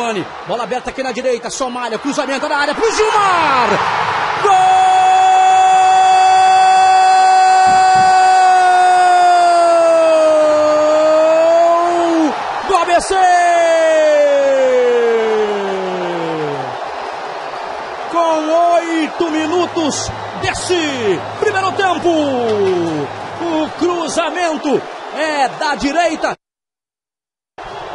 Giovani. Bola aberta aqui na direita. Somália. Cruzamento na área pro Gilmar. Gol ABC. Com oito minutos desse primeiro tempo. O cruzamento é da direita.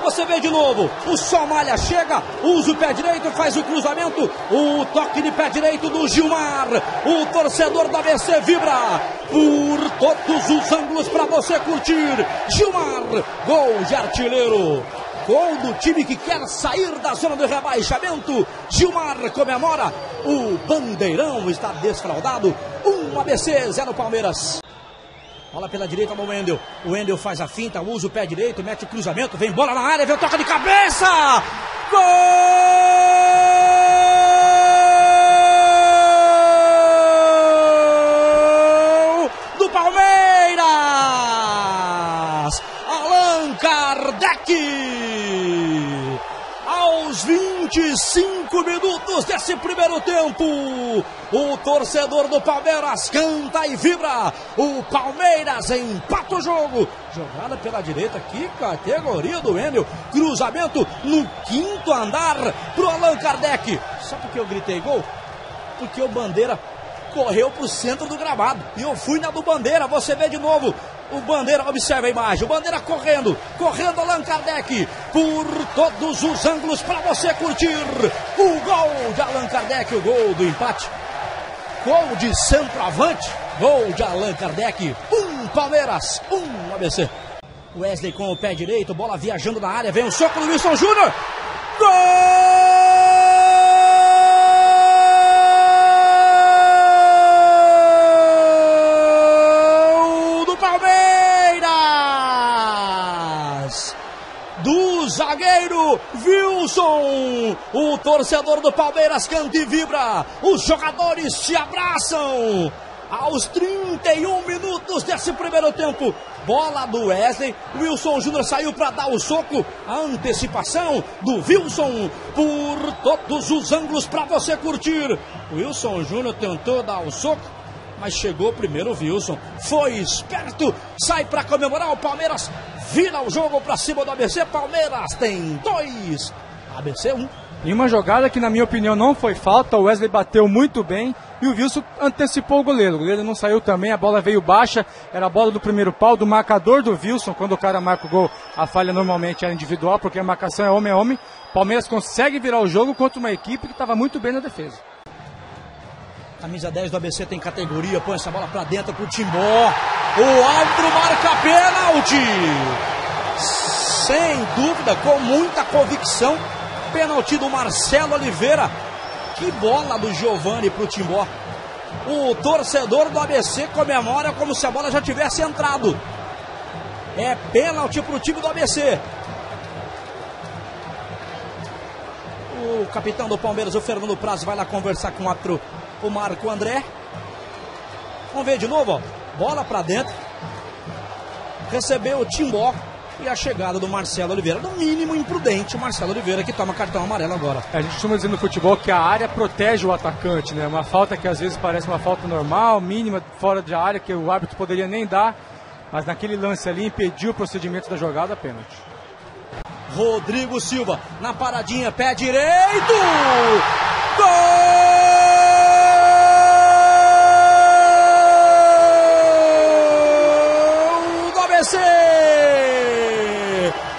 Você vê de novo, o Somália chega, usa o pé direito, faz o cruzamento, o toque de pé direito do Gilmar. O torcedor da ABC vibra por todos os ângulos para você curtir. Gilmar, gol de artilheiro. Gol do time que quer sair da zona do rebaixamento. Gilmar comemora. O Bandeirão está desfraudado. Um ABC, zero Palmeiras. Bola pela direita no Wendel. O Wendel faz a finta, usa o pé direito, mete o cruzamento, vem bola na área, vem toca de cabeça! Gol do Palmeiras! Allan Kardec! Aos 25 minutos desse primeiro tempo, o torcedor do Palmeiras canta e vibra. O Palmeiras empata o jogo. Jogada pela direita, que categoria do Enel. Cruzamento no quinto andar pro Allan Kardec. Sabe por que eu gritei gol? Porque o Bandeira correu pro centro do gramado. E eu fui na do Bandeira. Você vê de novo. O Bandeira, observa a imagem. O Bandeira correndo, correndo Allan Kardec por todos os ângulos para você curtir. O gol de Allan Kardec, o gol do empate. Gol de centroavante, gol de Allan Kardec. Um Palmeiras, um ABC. Wesley com o pé direito, bola viajando na área, vem o soco do Wilson Júnior. Gol Wilson! O torcedor do Palmeiras canta e vibra. Os jogadores se abraçam. Aos 31 minutos desse primeiro tempo, bola do Wesley. Wilson Júnior saiu para dar o soco. A antecipação do Wilson por todos os ângulos para você curtir. Wilson Júnior tentou dar o soco, mas chegou primeiro o Wilson. Foi esperto, sai para comemorar. O Palmeiras vira o jogo para cima do ABC. Palmeiras tem dois, ABC um. Em uma jogada que, na minha opinião, não foi falta, o Wesley bateu muito bem e o Wilson antecipou o goleiro. O goleiro não saiu também, a bola veio baixa, era a bola do primeiro pau, do marcador do Wilson. Quando o cara marca o gol, a falha normalmente é individual, porque a marcação é homem a homem. Palmeiras consegue virar o jogo contra uma equipe que estava muito bem na defesa. Camisa 10 do ABC tem categoria, põe essa bola pra dentro pro Timbó. O árbitro marca pênalti. Sem dúvida, com muita convicção. Pênalti do Marcelo Oliveira. Que bola do Giovani pro Timbó. O torcedor do ABC comemora como se a bola já tivesse entrado. É pênalti pro time do ABC. O capitão do Palmeiras, o Fernando Prazo, vai lá conversar com o árbitro, o Marco André. Vamos ver de novo, ó. Bola pra dentro. Recebeu o Timbó e a chegada do Marcelo Oliveira. No mínimo imprudente, o Marcelo Oliveira que toma cartão amarelo agora. A gente costuma dizer no futebol que a área protege o atacante, né? Uma falta que às vezes parece uma falta normal, mínima, fora de área, que o árbitro poderia nem dar, mas naquele lance ali impediu o procedimento da jogada, pênalti. Rodrigo Silva na paradinha, pé direito! Gol do ABC!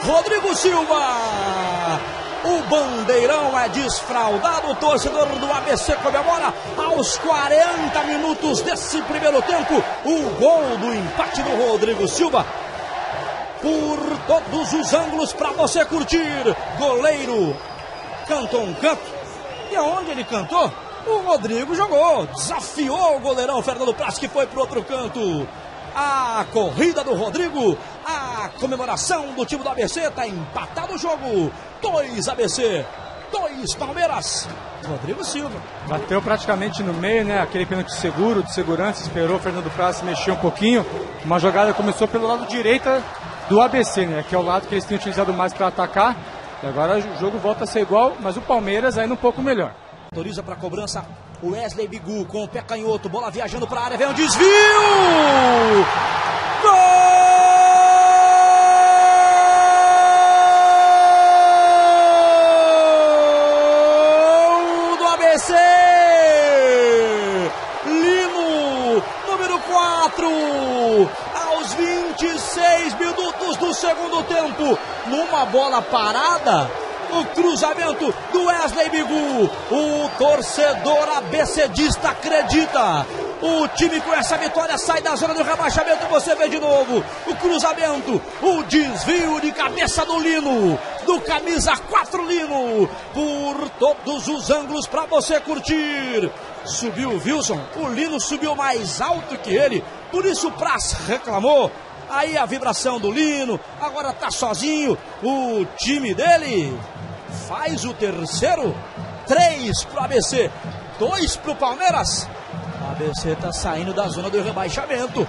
Rodrigo Silva! O bandeirão é desfraudado. O torcedor do ABC comemora aos 40 minutos desse primeiro tempo o gol do empate do Rodrigo Silva por todos os ângulos para você curtir. Goleiro cantou um canto. E aonde ele cantou? O Rodrigo jogou, desafiou o goleirão Fernando Praz que foi para outro canto. A corrida do Rodrigo, a comemoração do time do ABC, está empatado o jogo. 2 ABC, 2 Palmeiras. Rodrigo Silva. Bateu praticamente no meio, né? Aquele pênalti seguro, de segurança, esperou o Fernando Praz mexer um pouquinho. Uma jogada começou pelo lado direito do ABC, né? Que é o lado que eles têm utilizado mais para atacar. E agora o jogo volta a ser igual, mas o Palmeiras ainda um pouco melhor. Autoriza para cobrança o Wesley Bigu com o pé canhoto, bola viajando para a área, vem um desvio! Gol do ABC! Lino, número 4, aos 26 minutos do segundo tempo, numa bola parada, o cruzamento do Wesley Bigu. O torcedor abecedista acredita. O time com essa vitória sai da zona do rebaixamento. Você vê de novo o cruzamento, o desvio de cabeça do Lino, do camisa 4 Lino, por todos os ângulos para você curtir. Subiu o Wilson, o Lino subiu mais alto que ele, por isso o Praz reclamou. Aí a vibração do Lino, agora tá sozinho. O time dele faz o terceiro. Três pro ABC, dois pro Palmeiras. A ABC tá saindo da zona do rebaixamento.